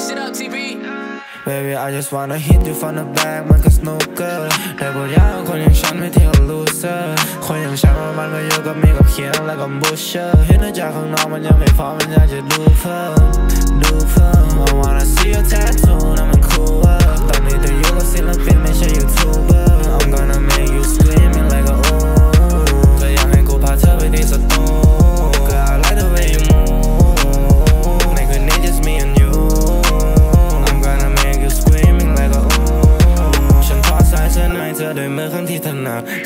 LTB Baby I just wanna hit you from the back มันก็ snooker แต่บทยากคนอย่างฉันไม่เที่ยว loser คนอย่างฉันว่ามันก็อยู่กับมีกับเขียนแล้วก็ busher เห็นจากข้างนอกมันยังไม่พอมันอยากจะดูเพิ่มดูเพิ่ม I wanna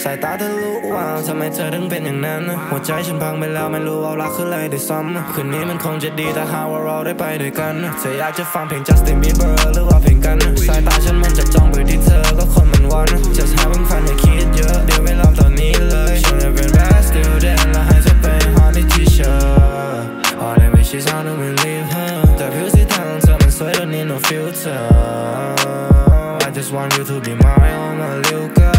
สายตาเธอรู้ว่าทำไมเธอถึงเป็นอย่างนั้น หัวใจฉันพังไปแล้วไม่รู้ว่ารักคืออะไรได้ซ้ำคืนนี้มันคงจะดีถ้าหากว่าเราได้ไปด้วยกัน เธออยากจะฟังเพลง Justin Bieber หรือว่าเพลงกัน สายตาฉันมันจะจ้องไปที่เธอก็คนมันวัน just having fun ไม่คิดเยอะเดี๋ยวเวลาตอนนี้เลยฉันจะเป็น bad student และให้เธอเป็น honey teacher all that way she's on to believe her แต่ผิวสีทางของเธอมันสวยแล้วนี่ no filter I just want you to be my own little girl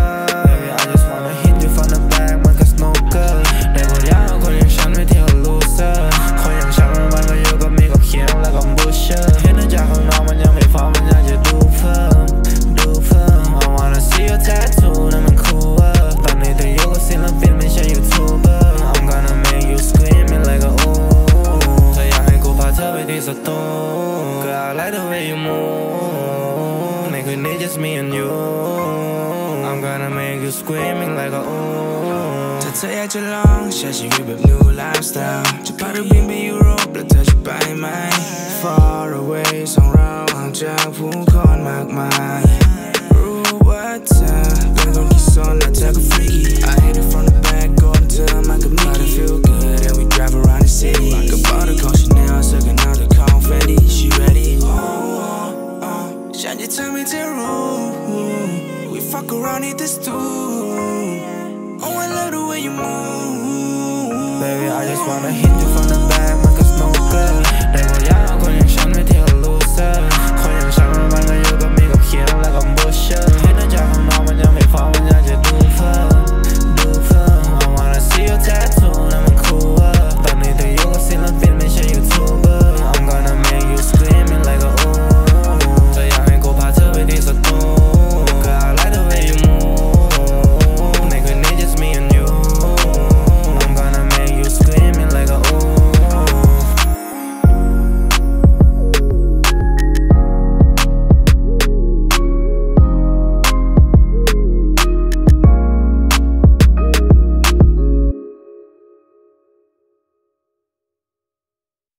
way you move ในคืนนี้ just me and you I'm gonna make you screaming like a ooh ถ้าเธออยากจะลองใช้ชีวิตแบบ new lifestyle จะพาเธอบินไปยุโรป room. We fuck around, need this too. Oh, I love the way you move. Baby, I just wanna hit you from the back, make a no good.